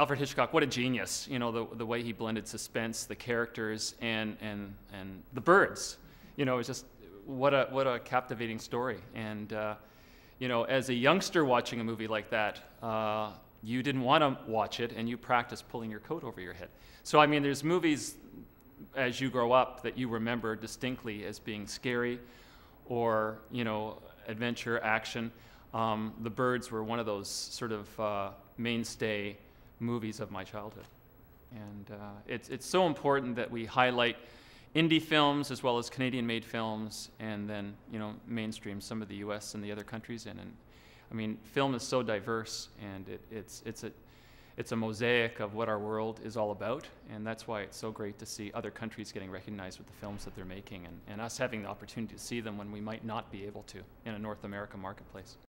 Alfred Hitchcock, what a genius! You know, the, the way he blended suspense, the characters, and, and, and the birds. You know, it's just what a, what a captivating story. And, uh, you know, as a youngster watching a movie like that, uh, you didn't want to watch it and you practiced pulling your coat over your head. So, I mean, there's movies as you grow up that you remember distinctly as being scary or, you know, adventure, action. Um, the Birds were one of those sort of uh, mainstay movies of my childhood. And uh, it's, it's so important that we highlight indie films as well as Canadian-made films, and then you know mainstream some of the U.S. and the other countries in. And I mean, film is so diverse, and it, it's it's a it's a mosaic of what our world is all about, and that's why it's so great to see other countries getting recognized with the films that they're making, and, and us having the opportunity to see them when we might not be able to in a North American marketplace.